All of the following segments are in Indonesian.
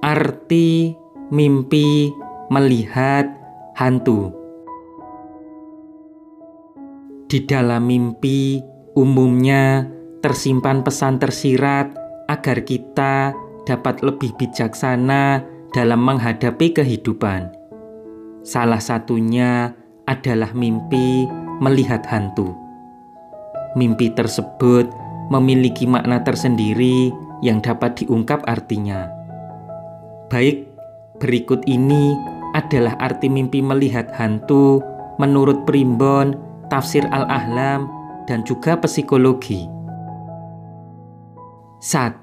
Arti mimpi melihat hantu. Di dalam mimpi, umumnya tersimpan pesan tersirat agar kita dapat lebih bijaksana dalam menghadapi kehidupan. Salah satunya adalah mimpi melihat hantu. Mimpi tersebut memiliki makna tersendiri yang dapat diungkap artinya. Baik, berikut ini adalah arti mimpi melihat hantu menurut Primbon, tafsir Al-Ahlam, dan juga psikologi. 1.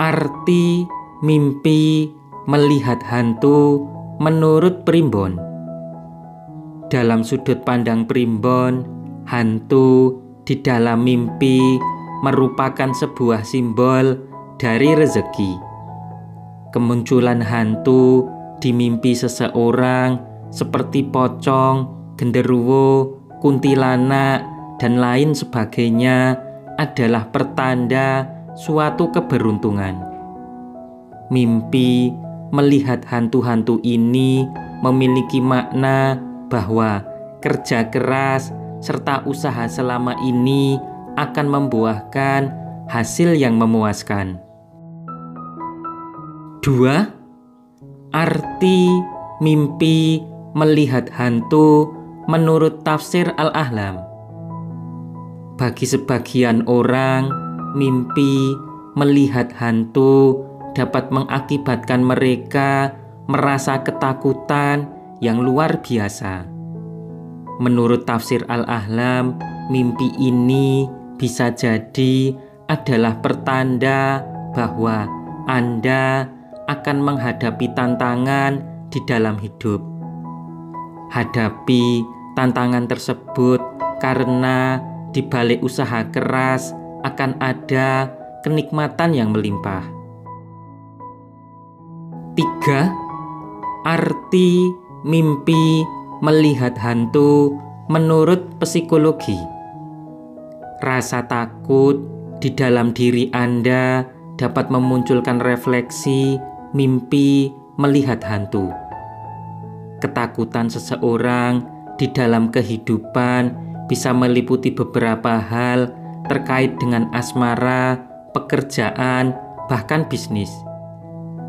Arti mimpi melihat hantu menurut Primbon. Dalam sudut pandang Primbon, hantu di dalam mimpi merupakan sebuah simbol dari rezeki. Kemunculan hantu di mimpi seseorang seperti pocong, genderuwo, kuntilanak, dan lain sebagainya adalah pertanda suatu keberuntungan. Mimpi melihat hantu-hantu ini memiliki makna bahwa kerja keras serta usaha selama ini akan membuahkan hasil yang memuaskan. Dua, arti mimpi melihat hantu menurut tafsir Al-Ahlam. Bagi sebagian orang, mimpi melihat hantu dapat mengakibatkan mereka merasa ketakutan yang luar biasa. Menurut tafsir Al-Ahlam, mimpi ini bisa jadi adalah pertanda bahwa Anda akan menghadapi tantangan di dalam hidup. Hadapi tantangan tersebut karena di balik usaha keras akan ada kenikmatan yang melimpah. Tiga, arti mimpi melihat hantu menurut psikologi. Rasa takut di dalam diri Anda dapat memunculkan refleksi mimpi melihat hantu. Ketakutan seseorang di dalam kehidupan bisa meliputi beberapa hal terkait dengan asmara, pekerjaan, bahkan bisnis.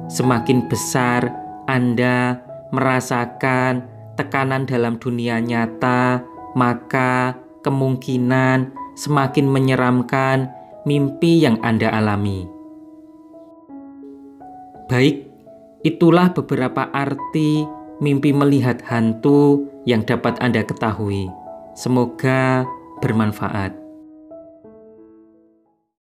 Semakin besar Anda merasakan tekanan dalam dunia nyata, maka kemungkinan semakin menyeramkan mimpi yang Anda alami. Baik, itulah beberapa arti mimpi melihat hantu yang dapat Anda ketahui. Semoga bermanfaat.